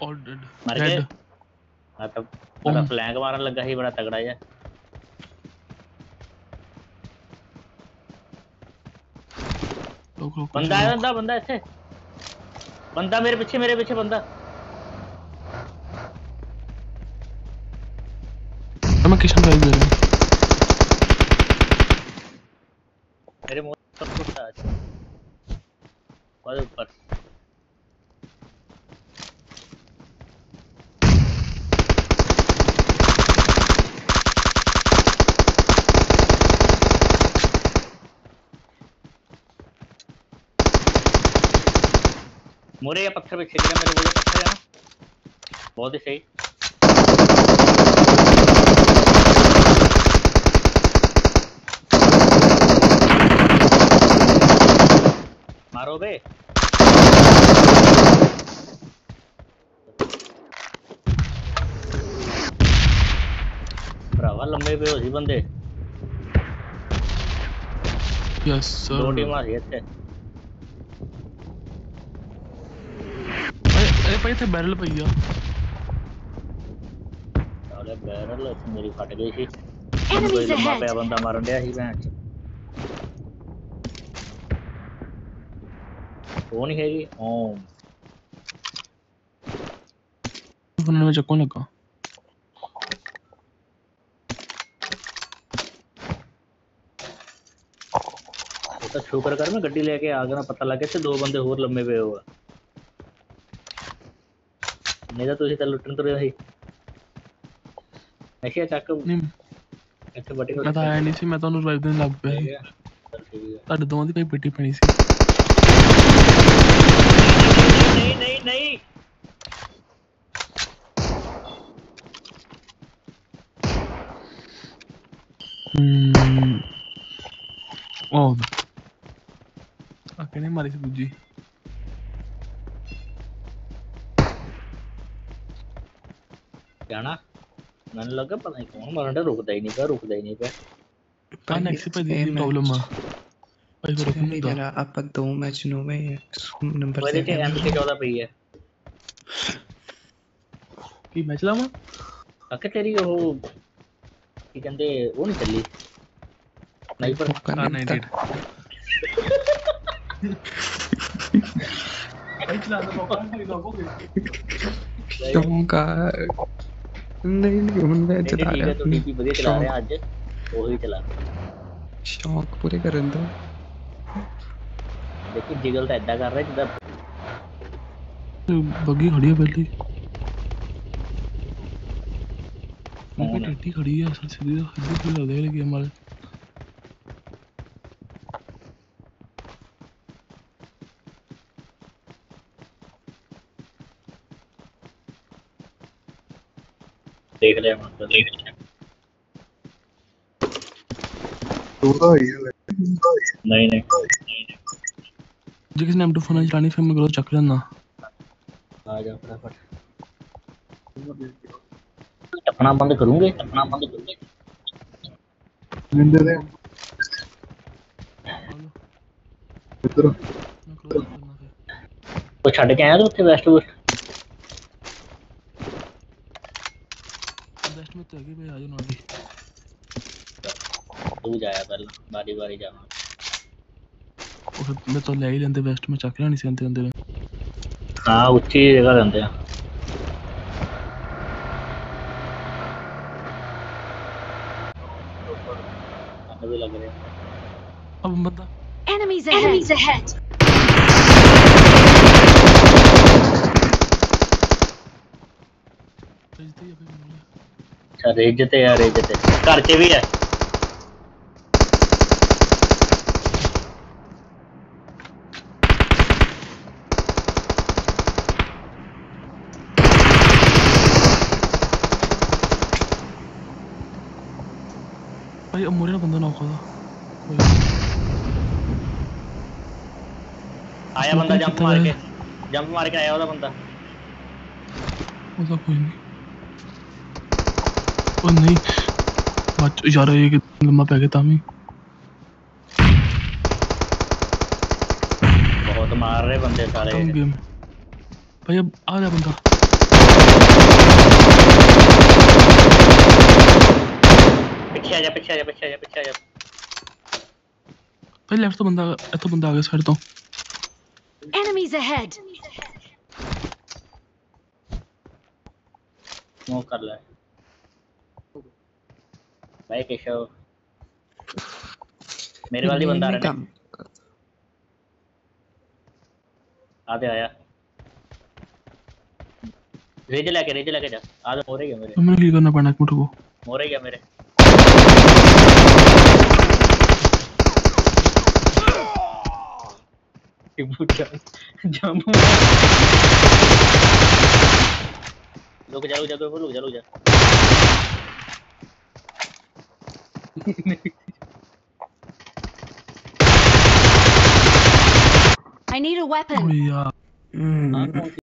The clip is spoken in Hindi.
ऑल डेड मर गए? तब बड़ा ओम। फ्लैंक मारन लगा ही बड़ा तगड़ा है बंदा है बंदा बंदा ਇੱਥੇ बंदा मेरे पीछे मेरे पीछे बंदा। मैं किशन भाई दे रहा हूँ। मेरे मुँह पर कुत्ता है। और ऊपर। मुरे या पत्थर पे खेल रहा मेरे बोले पत्थर है ना? बहुत ही सही। मारो बे। भरावा लंबे पे हो जी बंदे। यस सर रोटी मार लेते हैं पे थे बैरल पे गया अरे बैरल मेरी फट गई थी कोई लंबा पे बंदा मारन दिया ही भैंस। कौन है ये? ओम। बनने में चक्कू लगा? तो, तो शुक्र कर मैं गड्डी लेके आ गया पता लगे थे दो बंदे और लंबे पे हुआ ਲੰਮੇ ਪਏ ਹੋਆ ਨਹੀਂ ਤਾਂ ਤੁਸੀਂ ਤਾਂ ਲੁੱਟਣ ਤੁਰੇ ਸੀ ਅੱਛਾ ਚੱਕ नहीं ਇੱਥੇ ਬੱਟੇ मैं तो आया नहीं सी मैं तो रिवाइव देने लग पिया ਸੀ ਤੁਹਾਡੇ ਦੋਵਾਂ ਦੀ ਕੋਈ ਪਿੱਟੀ ਪੈਣੀ ਸੀ ਨਹੀਂ ਨਹੀਂ ਨਹੀਂ ਹਮ ਉਹ ਆ ਕਿਹਨੇ ਮਾਰੀ ਸੀ ਦੂਜੀ ਜਾਣਾ ਮੈਨੂੰ ਲੱਗਾ ਪਤਾ ਨਹੀਂ ਕੌਣ ਮਾਰਨ ਡਿਆ ਰੁਕਦਾ ਹੀ ਨਹੀਂ ਪਿਆ ਰੁਕਦਾ ਹੀ ਨਹੀਂ ਪਿਆ ਕਾ ਨੈਕਸਟ ਭਾਈ ਦੀ ਇਹ ਮੈਂ- ਪ੍ਰੋਬਲਮ ਆ ਭਾਈ ਫਿਰ ਰੁਕਣ ਨਹੀਂ ਨਹੀਂ ਜਰਾ ਆਪਾਂ ਦੋ ਮੈਚ ਨੂੰ ਮੈਂ ਨੰਬਰ ਉਹਦੇ ਤੇ ਐਮ ਕੇ 14 ਪਈ ਹੈ ਕੀ ਮੈਚ ਲਾਵਾਂ ਅੱਕੇ ਤੇਰੀ ਉਹ ਕੀ ਕਹਿੰਦੇ ਉਹ ਨਹੀਂ ਚੱਲੀ ਸਨਾਈਪਰ ਕਾਰ 98 ਭਾਈ ਚਲਾ ਦੋ ਪਾਪਾ ਭਾਈ ਲੋਗੋਗੇ ਸ਼ੌਂਕ ਆ ਨਹੀਂ नहीं नहीं उनमें चला रहा है तो डीपी बढ़िया चला रहा है आज। वो ही चला शौक पूरे कर रहे तो। देखिए जिगल तो ऐदा कर रहा है जिधर तो बग्गी खड़ी है पहले। बग्गी तो टट्टी खड़ी है सर सीधी सीधी लग रही है गेम वाले ਵਾਲੇ ਦੇਖ ਲਿਆ ਮੈਂ ਤਾਂ ਦੇਖ ਲਿਆ ਉਹਦਾ ਹੀ ਹੈ ਨਹੀਂ ਨਹੀਂ ਜੇ ਕਿਸੇ ਨੇ M2 ਫੋਨ ਚਲਾਣੀ ਫਿਰ ਮੈਂ ਗਲੋ ਚੱਕ ਲੈਣਾ ਆ ਜਾ ਫਟਾਫਟ ਟੱਪਣਾ ਬੰਦ ਕਰੂੰਗੇ ਟੱਪਣਾ ਬੰਦ ਕਰੂੰਗੇ ਨਿੰਦੇ ਦੇ ਇੱਧਰ ਮੈਂ ਕਲੋਜ਼ ਕਰਨਾ ਫਿਰ ਉਹ ਛੱਡ ਕੇ ਆਇਆ ਤੂੰ ਉੱਥੇ ਵੈਸਟ ਵੈਸਟ ਬੈਸਟ ਮੈਂ ਤੇ ਅੱਗੇ ਭਾਈ ਆ ਜਾਓ ਨਾਲ ਹੀ ਤੂੰ ਜਾਇਆ ਪਹਿਲਾਂ ਬਾਰੀ ਬਾਰੀ ਜਾਵਾਂ ਉਹ ਫਿਰ ਮੈਂ ਤਾਂ ਲੈ ਹੀ ਲੈਂਦੇ ਬੈਸਟ ਮੈਂ ਚੱਕ ਲੈਣੀ ਸੀ ਅੰਦੇ ਅੰਦੇ ਹਾਂ ਉੱਚੀ ਜਗ੍ਹਾ ਰਹਿੰਦੇ ਆ ਸਾਨੂੰ ਵੀ ਲੱਗ ਰਿਹਾ ਅਬ ਬੰਦਾ Enemies ahead. Enemies ahead. ਭੇਜਦੇ ਹੀ ਆ ਭਾਈ ਮੈਨੂੰ ਅੱਛਾ ਰੇਜ ਤੇ ਆ ਰੇਜ ਤੇ ਘਰ 'ਚ ਵੀ ਹੈ ਭਾਈ ਉਹ ਮੋਰੇ ਨਾਲ ਬੰਦਾ ਨੌਕਾ ਦਾ ਕੋਈ ਆਇਆ ਬੰਦਾ ਜੰਪ ਮਾਰ ਕੇ ਜੰਪ ਮਾਰ ਕੇ ਆਇਆ ਉਹਦਾ ਬੰਦਾ ਉਹਦਾ ਕੋਈ ਨਹੀਂ ओ नहीं। बच इशारा ये कि लंबा पै गया तामी। बहुत मार रहे बंदे सारे। भाई अब आ जा बंदा। पीछे आ जा पीछे आ जा पीछे आ जा पीछे आ जा। भाई लेफ़्ट तो बंदा तो बंदा आ गया साइड तो। एनिमीज अहेड स्मोक कर ले। भाई केशव। मेरे वाले बंदा रहा आते आया। रेज लेके रेज लेके जा। आ जा मोरे गया मेरे। तुम्हें क्या करना पड़ना मुझे को मोरे गया मेरे। जम्मू लोग जा लोग जा लोग जाओ जाओ I need a weapon. ओ यार हम्म हाँ, कौन सी